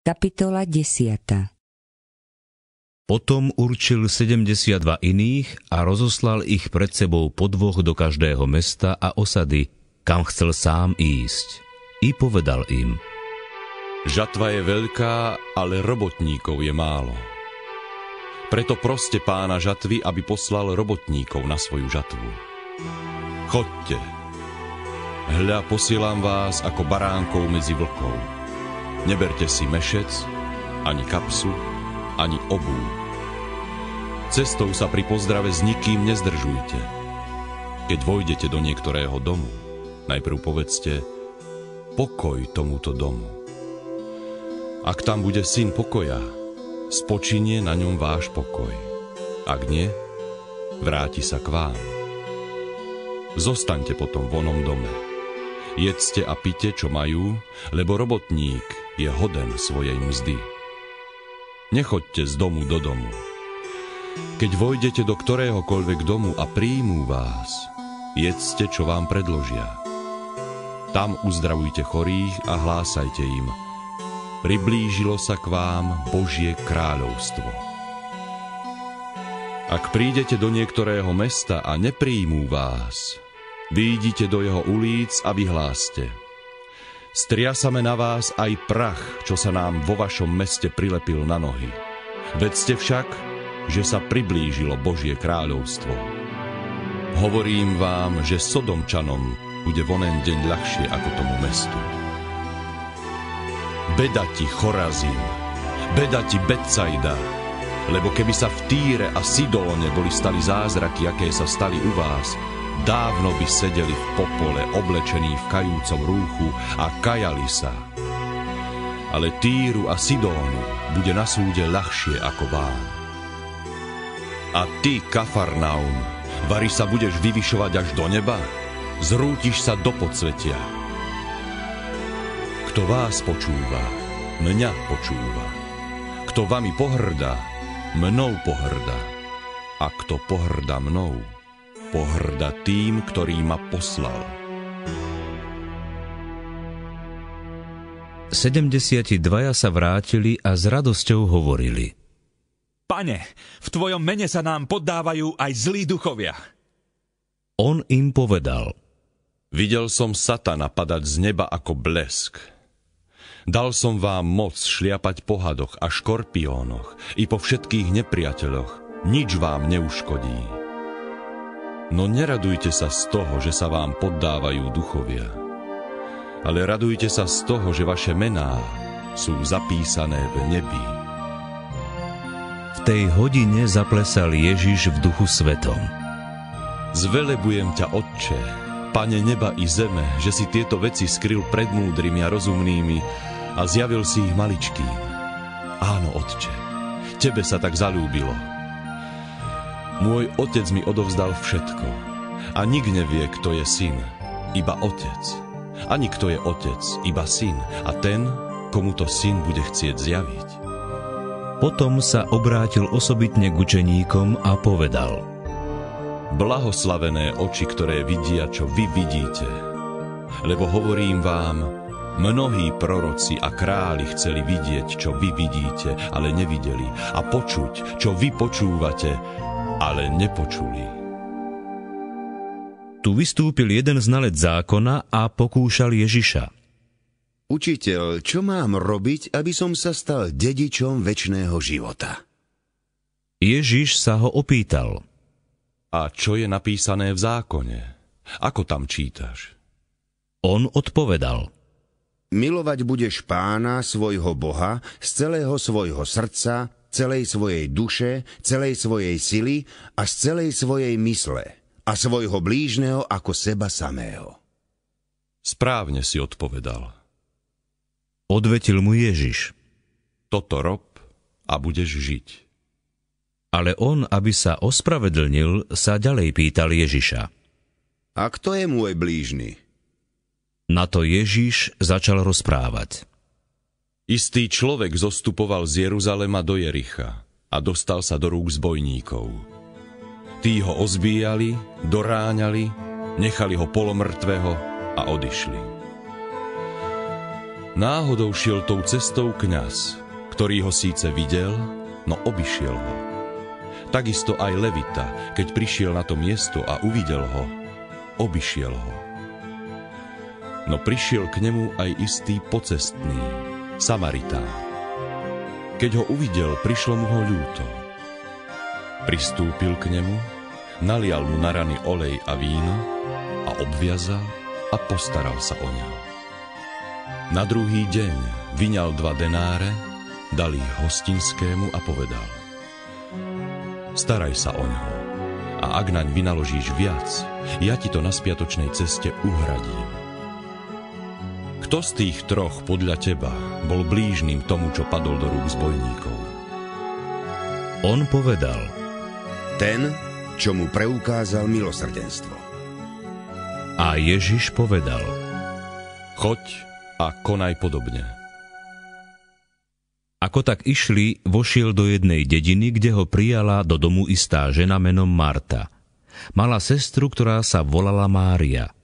Kapitola 10. Potom určil 72 iných a rozoslal ich pred sebou po dvoch do každého mesta a osady, kam chcel sám ísť. I povedal im. Žatva je veľká, ale robotníkov je málo. Preto proste pána žatvy, aby poslal robotníkov na svoju žatvu. Chodte. Hľa, posielam vás ako baránkov medzi vlkov. Neberte si mešec, ani kapsu, ani obú Cestou sa pri pozdrave s nikým nezdržujte. Keď vojdete do niektorého domu, najprv povedzte pokoj tomuto domu. Ak tam bude syn pokoja, spočinie na ňom váš pokoj. Ak nie, vráti sa k vám. Zostaňte potom v onom dome. Jedzte a pite, čo majú, lebo robotník je hoden svojej mzdy. Nechoďte z domu do domu, keď vojdete do ktoréhokoľvek domu a príjmú vás, jedzte, čo vám predložia. Tam uzdravujte chorých a hlásajte im. Priblížilo sa k vám Božie kráľovstvo. Ak prídete do niektorého mesta a nepríjmú vás, výjdite do jeho ulic a vyhláste. Striasame na vás aj prach, čo sa nám vo vašom meste prilepil na nohy. Vedzte však, že sa priblížilo Božie kráľovstvo. Hovorím vám, že Sodomčanom bude vonen deň ľahšie ako tomu mestu. Beda ti Chorazín, beda ti Betsaida, lebo keby sa v Týre a Sidóne boli stali zázraky, aké sa stali u vás, dávno by sedeli v popole, oblečení v kajúcom rúchu a kajali sa. Ale Týru a Sidónu bude na súde ľahšie ako vám. A ty, Kafarnaum, vari sa budeš vyvyšovať až do neba? Zrútiš sa do podsvetia. Kto vás počúva, mňa počúva. Kto vami pohrdá, mnou pohrdá. A kto pohrdá mnou, pohrdá tým, ktorý ma poslal. 72 sa vrátili a s radosťou hovorili – Pane, v Tvojom mene sa nám poddávajú aj zlí duchovia. On im povedal. Videl som satana padať z neba ako blesk. Dal som vám moc šliapať po hadoch a škorpiónoch i po všetkých nepriateľoch. Nič vám neuškodí. No neradujte sa z toho, že sa vám poddávajú duchovia. Ale radujte sa z toho, že vaše mená sú zapísané v nebi. V tej hodine zaplesal Ježiš v duchu svetom. Zvelebujem ťa, Otče, Pane neba i zeme, že si tieto veci skryl pred múdrymi a rozumnými a zjavil si ich maličkým. Áno, Otče, Tebe sa tak zalúbilo. Môj Otec mi odovzdal všetko a nik nevie, kto je syn, iba Otec. Ani kto je Otec, iba syn a ten, komu to syn bude chcieť zjaviť. Potom sa obrátil osobitne k učeníkom a povedal Blahoslavené oči, ktoré vidia, čo vy vidíte. Lebo hovorím vám, mnohí proroci a králi chceli vidieť, čo vy vidíte, ale nevideli, a počuť, čo vy počúvate, ale nepočuli. Tu vystúpil jeden znalec zákona a pokúšal Ježiša – Učiteľ, čo mám robiť, aby som sa stal dedičom väčšného života? Ježiš sa ho opýtal. A čo je napísané v zákone? Ako tam čítaš? On odpovedal. Milovať budeš pána, svojho Boha, z celého svojho srdca, celej svojej duše, celej svojej sily a z celej svojej mysle a svojho blížneho ako seba samého. Správne si odpovedal. Odvetil mu Ježiš. Toto rob a budeš žiť. Ale on, aby sa ospravedlnil, sa ďalej pýtal Ježiša. A kto je môj blížny? Na to Ježiš začal rozprávať. Istý človek zostupoval z Jeruzalema do Jericha a dostal sa do rúk zbojníkov. Tí ho ozbíjali, doráňali, nechali ho polomrtvého a odišli. Náhodou šiel tou cestou kňaz, ktorý ho síce videl, no obišiel ho. Takisto aj Levita, keď prišiel na to miesto a uvidel ho, obišiel ho. No prišiel k nemu aj istý pocestný, Samaritán. Keď ho uvidel, prišlo mu ho ľúto. Pristúpil k nemu, nalial mu na rany olej a víno a obviazal a postaral sa o neho. Na druhý deň vyňal dva denáre, dal ich hostinskému a povedal Staraj sa o ňo a ak naň vynaložíš viac, ja ti to na spiatočnej ceste uhradím. Kto z tých troch podľa teba bol blížnym tomu, čo padol do rúk zbojníkov? On povedal, Ten, čo mu preukázal milosrdenstvo. a Ježiš povedal, Choď a konaj podobne. Ako tak išli, vošiel do jednej dediny, kde ho prijala do domu istá žena menom Marta. Mala sestru, ktorá sa volala Mária.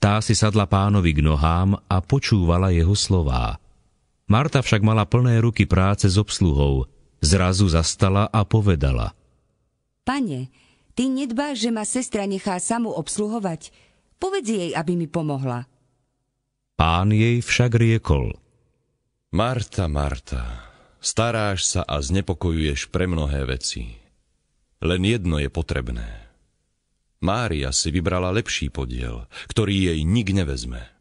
Tá si sadla pánovi k nohám a počúvala jeho slová. Marta však mala plné ruky práce s obsluhou. Zrazu zastala a povedala. Pane, ty nedbáš, že ma sestra nechá samu obsluhovať? Povedz jej, aby mi pomohla. Pán jej však riekol. Marta, Marta, staráš sa a znepokojuješ pre mnohé veci. Len jedno je potrebné. Mária si vybrala lepší podiel, ktorý jej nik nevezme.